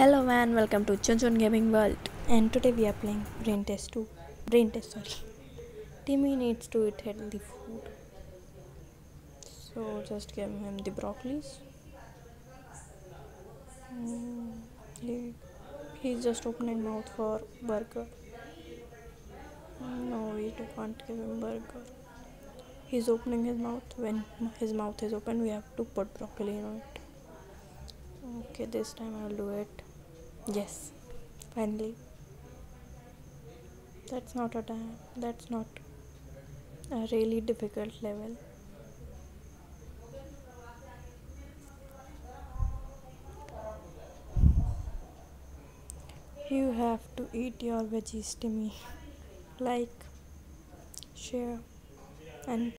Hello man, welcome to Chonchon Gaming World. And today we are playing Brain Test 2. Brain Test, sorry. Timmy needs to eat healthy food. So just give him the broccolis. Mm, he, he's just opening mouth for burger. No, we can't give him burger. He's opening his mouth. When his mouth is open, we have to put broccoli in it. Okay, this time I'll do it. Yes, finally. That's not a. That's not a really difficult level. You have to eat your veggies, Timmy. Like, share, and